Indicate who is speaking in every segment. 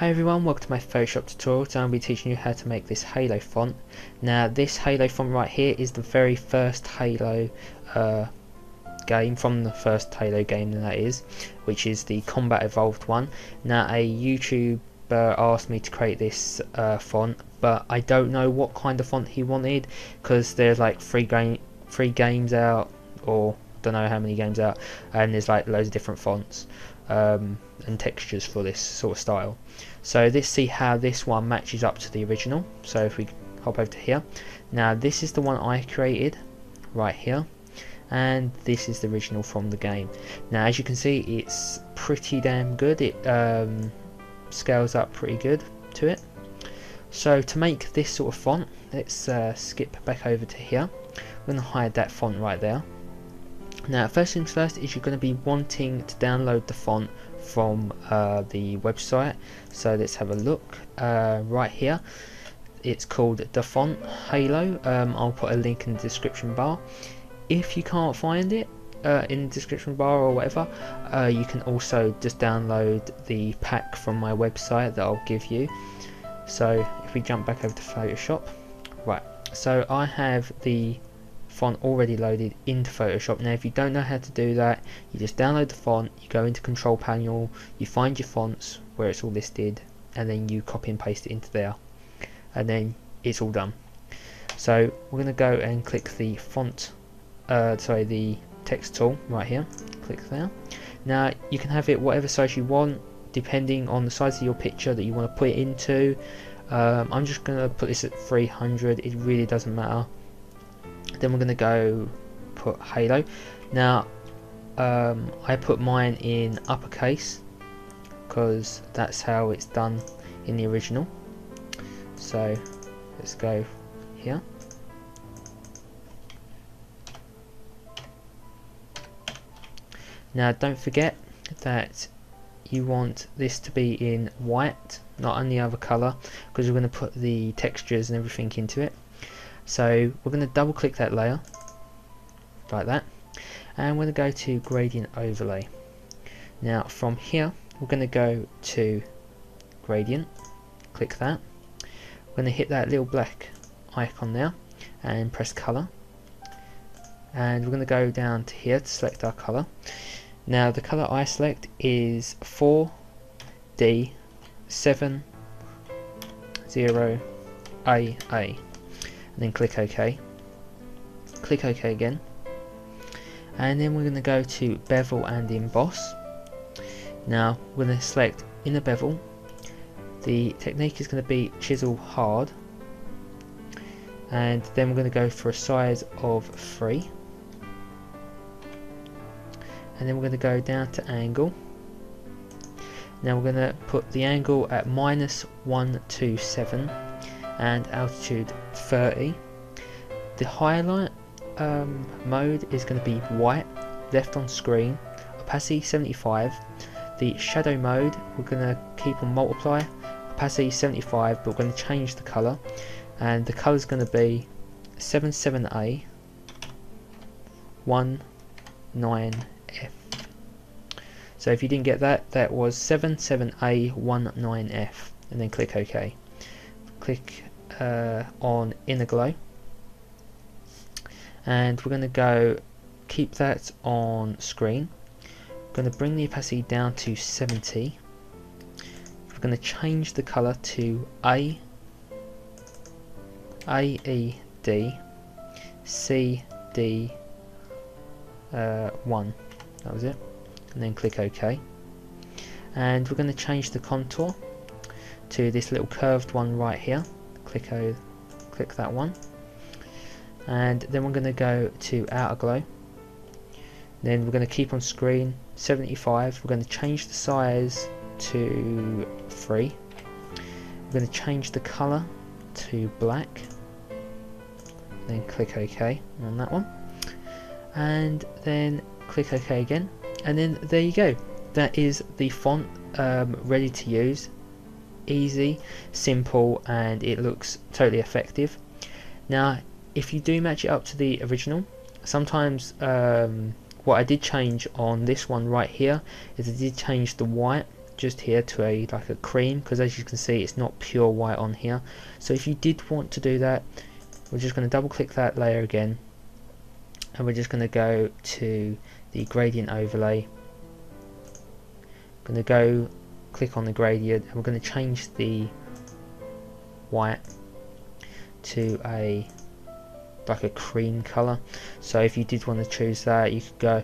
Speaker 1: Hi everyone, welcome to my Photoshop tutorial. Today I'll be teaching you how to make this Halo font. Now this Halo font right here is the very first Halo uh, game, from the first Halo game that is, which is the Combat Evolved one. Now a YouTuber asked me to create this uh, font, but I don't know what kind of font he wanted, because there's like three, three games out, or I don't know how many games out, and there's like loads of different fonts um, and textures for this sort of style. So let's see how this one matches up to the original. So if we hop over to here, now this is the one I created right here and this is the original from the game. Now as you can see it's pretty damn good, it um, scales up pretty good to it. So to make this sort of font, let's uh, skip back over to here. I'm going to hide that font right there. Now first things first is you're going to be wanting to download the font from uh, the website. So let's have a look uh, right here. It's called the font halo. Um, I'll put a link in the description bar. If you can't find it uh, in the description bar or whatever uh, you can also just download the pack from my website that I'll give you. So if we jump back over to Photoshop right. So I have the font already loaded into Photoshop. Now if you don't know how to do that, you just download the font, you go into control panel, you find your fonts where it's all listed, and then you copy and paste it into there. And then it's all done. So we're going to go and click the font, uh, sorry, the text tool right here. Click there. Now you can have it whatever size you want, depending on the size of your picture that you want to put it into. Um, I'm just going to put this at 300, it really doesn't matter then we're going to go put Halo. Now, um, I put mine in uppercase because that's how it's done in the original. So let's go here. Now don't forget that you want this to be in white, not any other colour, because we're going to put the textures and everything into it. So we're going to double click that layer like that and we're going to go to gradient overlay. Now from here we're going to go to gradient, click that. We're going to hit that little black icon there and press color and we're going to go down to here to select our color. Now the color I select is 4D70AA then click OK. Click OK again. And then we're going to go to bevel and emboss. Now we're going to select inner bevel. The technique is going to be chisel hard. And then we're going to go for a size of 3. And then we're going to go down to angle. Now we're going to put the angle at minus 127 and altitude 30. The highlight um, mode is going to be white, left on screen, opacity 75. The shadow mode we're going to keep on multiply, opacity 75, but we're going to change the colour, and the colour is going to be 77A 19F. So if you didn't get that, that was 77A19F, and then click OK. Click uh, on inner glow. And we're going to go keep that on screen. We're going to bring the opacity down to 70 we're going to change the color to A A E D C D uh, 1 that was it. And then click OK. And we're going to change the contour to this little curved one right here click o click that one. And then we're going to go to outer glow. Then we're going to keep on screen 75 we're going to change the size to 3 we're going to change the color to black. Then click OK on that one. And then click OK again. And then there you go. That is the font um, ready to use easy, simple, and it looks totally effective. Now, if you do match it up to the original, sometimes um, what I did change on this one right here is I did change the white just here to a like a cream because as you can see it's not pure white on here so if you did want to do that we're just going to double click that layer again and we're just going to go to the gradient overlay I'm going to go click on the gradient and we're going to change the white to a like a cream color. So if you did want to choose that you could go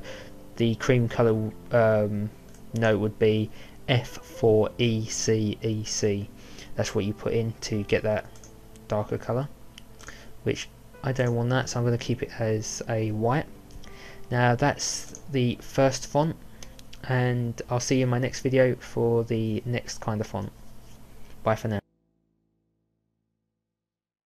Speaker 1: the cream color um, note would be F4ECEC that's what you put in to get that darker color which I don't want that so I'm going to keep it as a white. Now that's the first font and I'll see you in my next video for the next kind of font. Bye for now